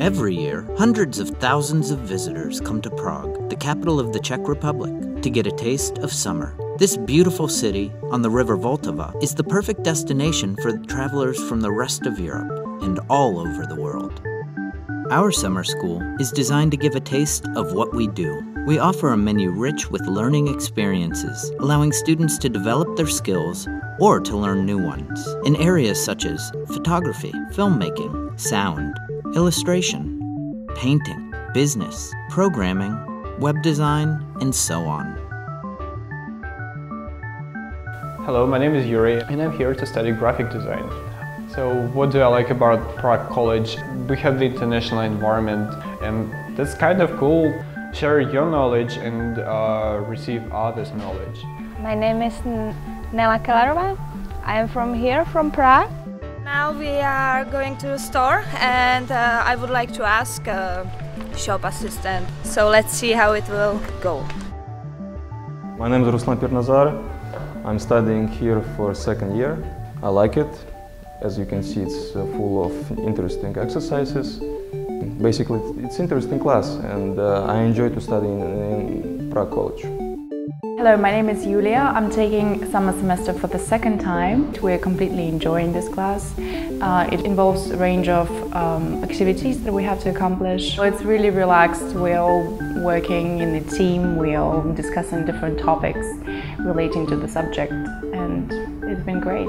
Every year, hundreds of thousands of visitors come to Prague, the capital of the Czech Republic, to get a taste of summer. This beautiful city on the river Vltava is the perfect destination for travelers from the rest of Europe and all over the world. Our summer school is designed to give a taste of what we do. We offer a menu rich with learning experiences, allowing students to develop their skills or to learn new ones in areas such as photography, filmmaking, sound, illustration, painting, business, programming, web design, and so on. Hello, my name is Yuri and I'm here to study graphic design. So what do I like about Prague College? We have the international environment and that's kind of cool. Share your knowledge and uh, receive others' knowledge. My name is Nela Kellerova. I am from here, from Prague. Now we are going to the store and uh, I would like to ask a shop assistant. So let's see how it will go. My name is Ruslan Pirnazar. I'm studying here for second year. I like it. As you can see, it's uh, full of interesting exercises. Basically, it's interesting class and uh, I enjoy to study in, in Prague College. Hello, my name is Julia. I'm taking summer semester for the second time. We're completely enjoying this class. Uh, it involves a range of um, activities that we have to accomplish. So it's really relaxed. We're all working in a team. We're all discussing different topics relating to the subject and it's been great.